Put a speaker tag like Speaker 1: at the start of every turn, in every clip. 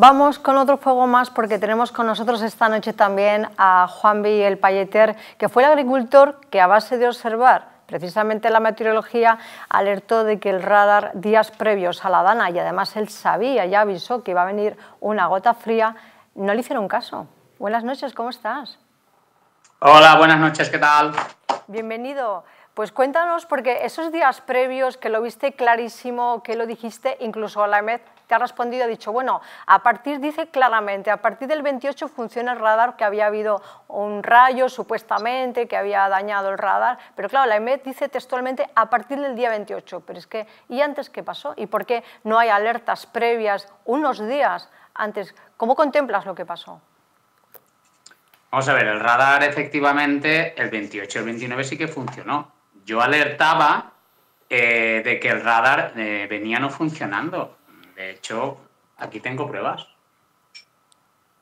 Speaker 1: Vamos con otro fuego más porque tenemos con nosotros esta noche también a Juan B. el Payeter, que fue el agricultor que a base de observar precisamente la meteorología alertó de que el radar días previos a la dana y además él sabía, ya avisó que iba a venir una gota fría, no le hicieron caso. Buenas noches, ¿cómo estás?
Speaker 2: Hola, buenas noches, ¿qué tal?
Speaker 1: Bienvenido. Pues cuéntanos, porque esos días previos que lo viste clarísimo, que lo dijiste, incluso la EMED te ha respondido, ha dicho, bueno, a partir, dice claramente, a partir del 28 funciona el radar, que había habido un rayo supuestamente, que había dañado el radar, pero claro, la EMED dice textualmente a partir del día 28, pero es que, ¿y antes qué pasó? ¿Y por qué no hay alertas previas unos días antes? ¿Cómo contemplas lo que pasó?
Speaker 2: Vamos a ver, el radar efectivamente el 28 y el 29 sí que funcionó. Yo alertaba eh, de que el radar eh, venía no funcionando. De hecho, aquí tengo pruebas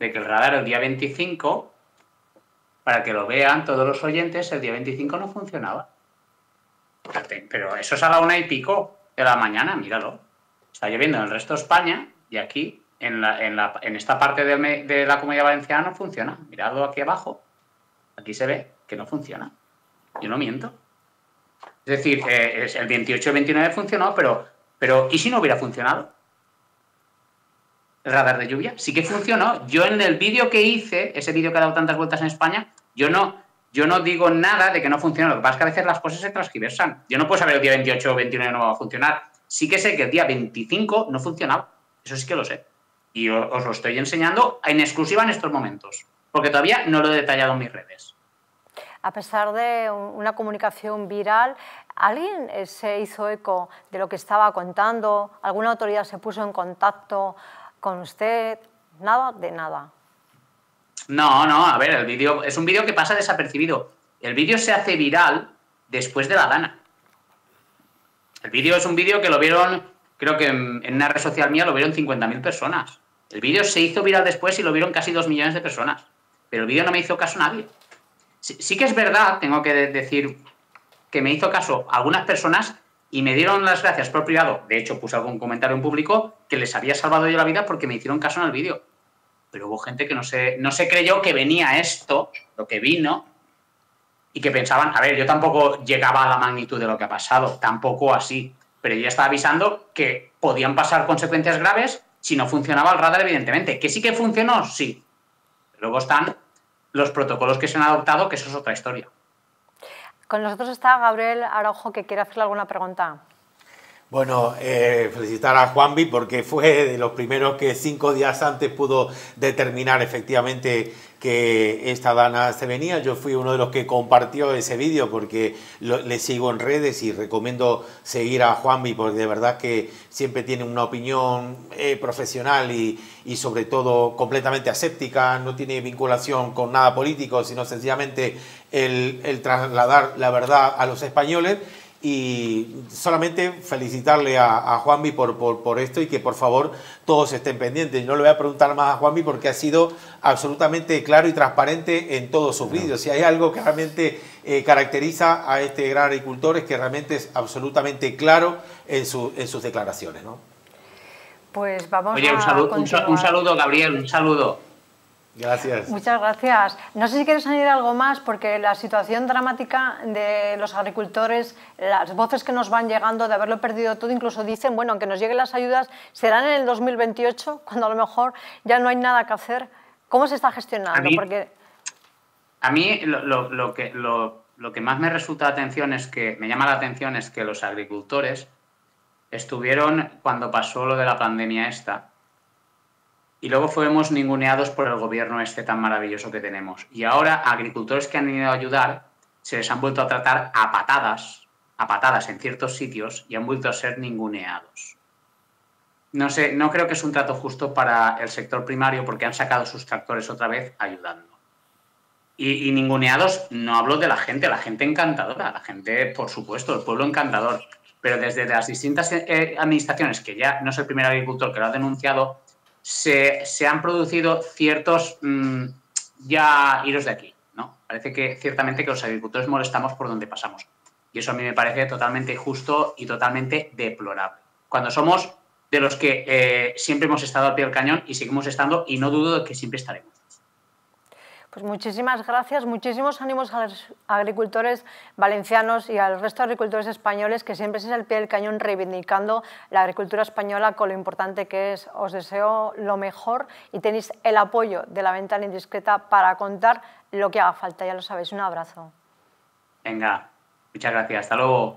Speaker 2: de que el radar el día 25, para que lo vean todos los oyentes, el día 25 no funcionaba. Pero eso es a la una y pico de la mañana, míralo. Está lloviendo en el resto de España y aquí, en, esta parte de, la comunidad valenciana, no funciona. Miradlo aquí abajo. Aquí se ve que no funciona. Yo no miento. Es decir, eh, el 28 y el 29 funcionó, pero, pero ¿y si no hubiera funcionado? Radar de lluvia. Sí que funcionó. Yo en el vídeo que hice, ese vídeo que ha dado tantas vueltas en España, yo no, yo no digo nada de que no funcione. Lo que pasa es que a veces las cosas se transgiversan. Yo no puedo saber el día 28 o 29 no va a funcionar. Sí que sé que el día 25 no funcionaba. Eso sí que lo sé. Y os lo estoy enseñando en exclusiva en estos momentos. Porque todavía no lo he detallado en mis redes.
Speaker 1: A pesar de una comunicación viral, ¿alguien eh, se hizo eco de lo que estaba contando? ¿Alguna autoridad se puso en contacto con usted, nada de nada.
Speaker 2: No, no, a ver, el vídeo es un vídeo que pasa desapercibido. El vídeo se hace viral después de la gana. El vídeo es un vídeo que lo vieron, creo que en, una red social mía lo vieron 50.000 personas. El vídeo se hizo viral después y lo vieron casi 2 millones de personas. Pero el vídeo no me hizo caso nadie. sí que es verdad, tengo que decir, que me hizo caso algunas personas y me dieron las gracias por privado. De hecho, puse algún comentario en público que les había salvado yo la vida porque me hicieron caso en el vídeo. Pero hubo gente que no se, no se creyó que venía esto, lo que vino, y que pensaban, a ver, yo tampoco llegaba a la magnitud de lo que ha pasado, tampoco así. Pero yo estaba avisando que podían pasar consecuencias graves si no funcionaba el radar, evidentemente. ¿Que sí que funcionó? Sí. Luego están los protocolos que se han adoptado, que eso es otra historia.
Speaker 1: Con nosotros está Gabriel Araujo, que quiere hacerle alguna pregunta.
Speaker 3: Bueno, eh, felicitar a Juanvi porque fue de los primeros que cinco días antes pudo determinar efectivamente que esta dana se venía. Yo fui uno de los que compartió ese vídeo porque le sigo en redes y recomiendo seguir a Juanvi porque de verdad que siempre tiene una opinión eh, profesional y, y, sobre todo completamente aséptica, no tiene vinculación con nada político, sino sencillamente el, trasladar la verdad a los españoles y solamente felicitarle a, Juanvi por, por, esto y que por favor todos estén pendientes. No le voy a preguntar más a Juanvi porque ha sido absolutamente claro y transparente en todos sus vídeos. Si hay algo que realmente eh, caracteriza a este gran agricultor es que realmente es absolutamente claro en, en sus declaraciones. ¿no?
Speaker 1: Pues vamos
Speaker 2: Oye, un saludo, un saludo, Gabriel, un saludo.
Speaker 3: Gracias.
Speaker 1: Muchas gracias. No sé si quieres añadir algo más, porque la situación dramática de los agricultores, las voces que nos van llegando de haberlo perdido todo, incluso dicen, bueno, aunque nos lleguen las ayudas, serán en el 2028, cuando a lo mejor ya no hay nada que hacer. ¿Cómo se está gestionando?
Speaker 2: A mí, porque... a mí lo, que, lo, lo que más me resulta atención es que, me llama la atención es que los agricultores estuvieron, cuando pasó lo de la pandemia esta, y luego fuimos ninguneados por el gobierno este tan maravilloso que tenemos. Y ahora agricultores que han ido a ayudar se les han vuelto a tratar a patadas, a patadas en ciertos sitios y han vuelto a ser ninguneados. No sé, no creo que es un trato justo para el sector primario porque han sacado sus tractores otra vez ayudando. Y, ninguneados no hablo de la gente, la gente encantadora, la gente, por supuesto, el pueblo encantador. Pero desde las distintas eh, administraciones, que ya no es el primer agricultor que lo ha denunciado, se, han producido ciertos mm, ya iros de aquí, ¿no? Parece que ciertamente que los agricultores molestamos por donde pasamos. Y eso a mí me parece totalmente injusto y totalmente deplorable. Cuando somos de los que eh, siempre hemos estado al pie del cañón y seguimos estando y no dudo de que siempre estaremos.
Speaker 1: Pues muchísimas gracias, muchísimos ánimos a los agricultores valencianos y al resto de agricultores españoles que siempre es el pie del cañón reivindicando la agricultura española con lo importante que es. Os deseo lo mejor y tenéis el apoyo de la ventana indiscreta para contar lo que haga falta, ya lo sabéis. Un abrazo.
Speaker 2: Venga, muchas gracias. Hasta luego.